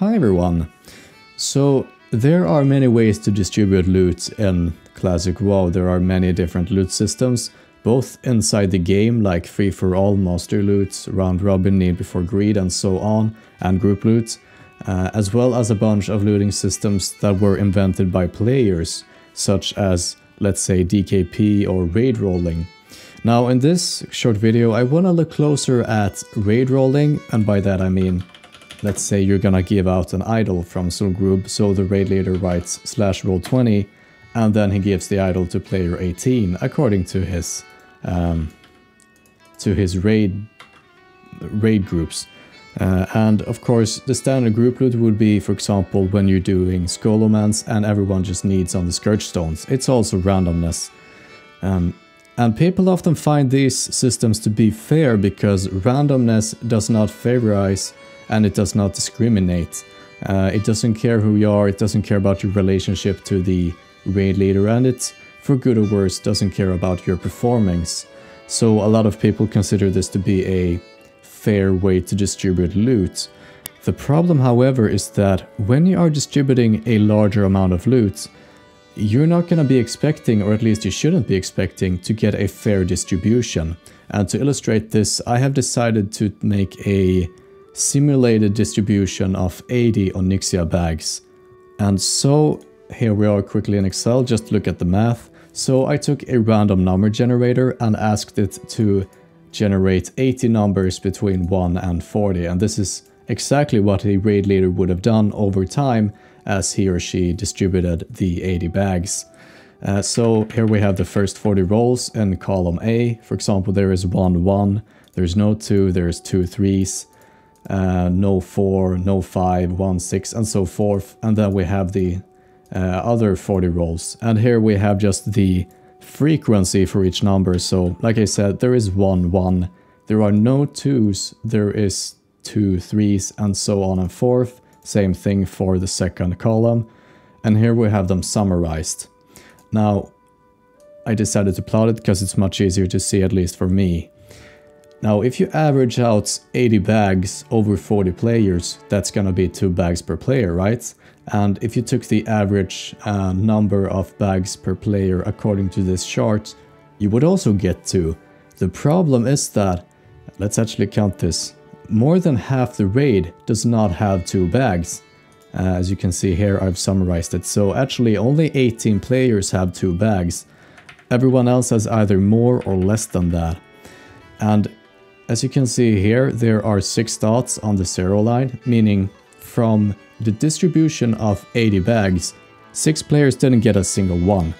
Hi everyone! So there are many ways to distribute loot in Classic WoW. There are many different loot systems, both inside the game like free for all, master loot, round robin, need before greed and so on, and group loot, uh, as well as a bunch of looting systems that were invented by players, such as let's say DKP or raid rolling. Now in this short video I want to look closer at raid rolling and by that I mean let's say you're gonna give out an idol from Zul'Gurub so the raid leader writes slash roll 20 and then he gives the idol to player 18 according to his um, to his raid raid groups. Uh, and of course, the standard group loot would be, for example, when you're doing Scholomance and everyone just needs on the Scourge Stones. It's also randomness. Um, and people often find these systems to be fair because randomness does not favorize and it does not discriminate. Uh, it doesn't care who you are, it doesn't care about your relationship to the raid leader, and it, for good or worse, doesn't care about your performance. So a lot of people consider this to be a fair way to distribute loot. The problem, however, is that when you are distributing a larger amount of loot, you're not going to be expecting, or at least you shouldn't be expecting, to get a fair distribution. And to illustrate this, I have decided to make a simulated distribution of 80 Onyxia bags. And so, here we are quickly in Excel, just look at the math. So I took a random number generator and asked it to generate 80 numbers between 1 and 40 and this is exactly what a raid leader would have done over time as he or she distributed the 80 bags. Uh, so here we have the first 40 rolls in column A. For example, there is 1 1, there's no 2, there's 2 3s, uh, no 4, no 5, 1 6 and so forth. And then we have the uh, other 40 rolls. And here we have just the frequency for each number. So like I said, there is one one. There are no twos, there is two threes and so on and forth. Same thing for the second column. And here we have them summarized. Now, I decided to plot it because it's much easier to see, at least for me. Now, if you average out 80 bags over 40 players, that's gonna be 2 bags per player, right? And if you took the average uh, number of bags per player according to this chart, you would also get 2. The problem is that, let's actually count this, more than half the raid does not have 2 bags. Uh, as you can see here, I've summarized it. So actually only 18 players have 2 bags. Everyone else has either more or less than that. And as you can see here, there are 6 dots on the zero line, meaning from the distribution of 80 bags, 6 players didn't get a single one.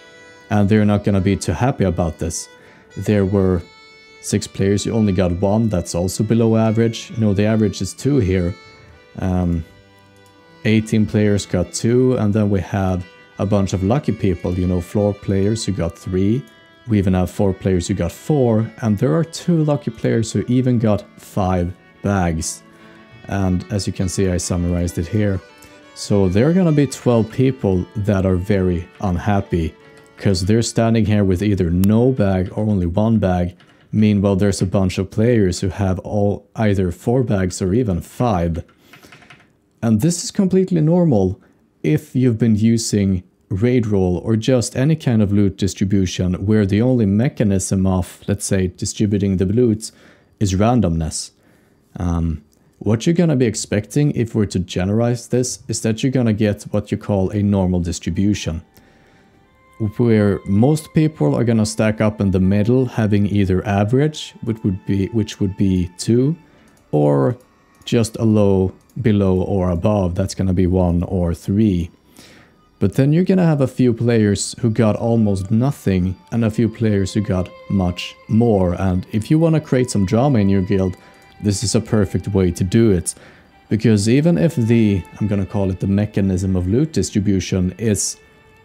And they're not gonna be too happy about this. There were 6 players who only got one, that's also below average. You know, the average is 2 here. Um, 18 players got 2, and then we had a bunch of lucky people, you know, floor players who got 3, we even have 4 players who got 4, and there are 2 lucky players who even got 5 bags. And as you can see, I summarized it here. So there are gonna be 12 people that are very unhappy, because they're standing here with either no bag or only one bag. Meanwhile, there's a bunch of players who have all either 4 bags or even 5. And this is completely normal if you've been using raid roll or just any kind of loot distribution where the only mechanism of, let's say, distributing the loot is randomness. Um, what you're gonna be expecting if we're to generalize this is that you're gonna get what you call a normal distribution. Where most people are gonna stack up in the middle having either average, which would be which would be 2, or just a low below or above, that's gonna be 1 or 3. But then you're gonna have a few players who got almost nothing and a few players who got much more. And if you wanna create some drama in your guild, this is a perfect way to do it. Because even if the, I'm gonna call it the mechanism of loot distribution is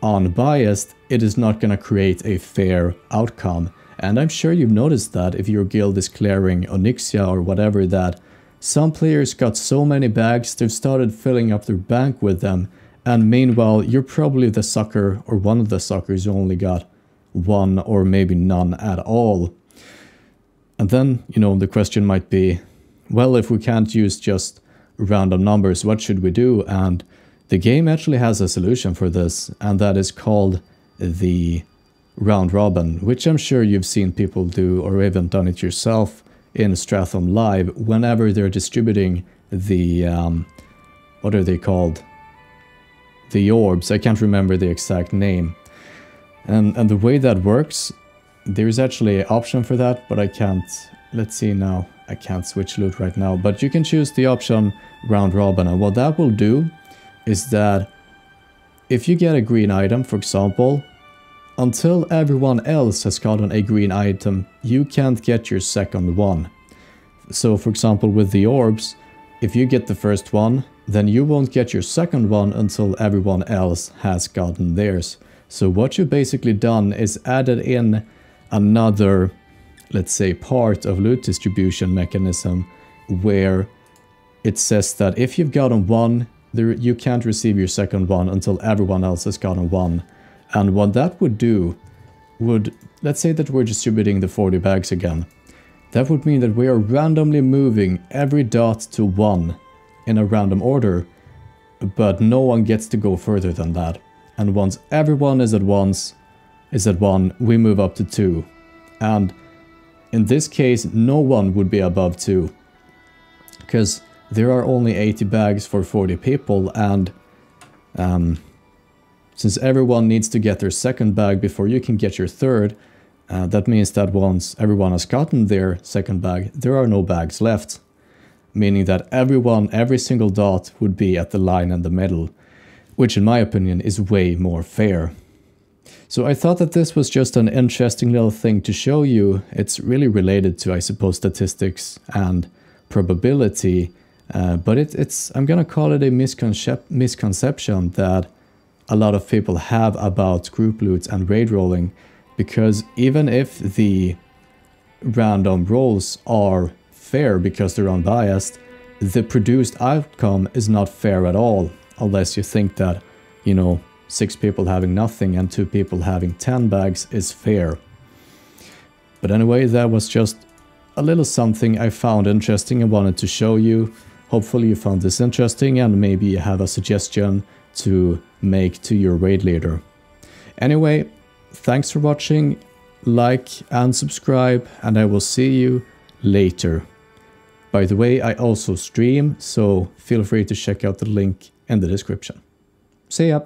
unbiased, it is not gonna create a fair outcome. And I'm sure you've noticed that if your guild is clearing Onyxia or whatever that some players got so many bags they've started filling up their bank with them and meanwhile, you're probably the sucker or one of the suckers who only got one or maybe none at all. And then, you know, the question might be, well, if we can't use just random numbers. What should we do? And the game actually has a solution for this, and that is called the round robin, which I'm sure you've seen people do or even done it yourself in Stratholme Live whenever they're distributing the, um, what are they called? The orbs, I can't remember the exact name. And, and the way that works, there's actually an option for that, but I can't, let's see now, I can't switch loot right now, but you can choose the option round robin, and what that will do is that if you get a green item, for example, until everyone else has gotten a green item, you can't get your second one. So for example with the orbs, if you get the first one, then you won't get your second one until everyone else has gotten theirs. So what you've basically done is added in another, let's say, part of loot distribution mechanism where it says that if you've gotten one, there, you can't receive your second one until everyone else has gotten one. And what that would do would, let's say that we're distributing the 40 bags again. That would mean that we are randomly moving every dot to 1 in a random order, but no one gets to go further than that. And once everyone is at once, is at 1, we move up to 2. And in this case, no one would be above 2. Because there are only 80 bags for 40 people and um, since everyone needs to get their second bag before you can get your third, uh, that means that once everyone has gotten their second bag, there are no bags left. Meaning that everyone, every single dot would be at the line in the middle, which in my opinion is way more fair. So I thought that this was just an interesting little thing to show you. It's really related to, I suppose, statistics and probability, uh, but it, it's I'm gonna call it a misconcep misconception that a lot of people have about group loot and raid rolling because even if the random rolls are fair because they're unbiased, the produced outcome is not fair at all unless you think that, you know, six people having nothing and two people having 10 bags is fair. But anyway, that was just a little something I found interesting and wanted to show you. Hopefully you found this interesting and maybe you have a suggestion to make to your raid leader. Anyway, thanks for watching, like and subscribe, and I will see you later. By the way, I also stream, so feel free to check out the link in the description. See ya!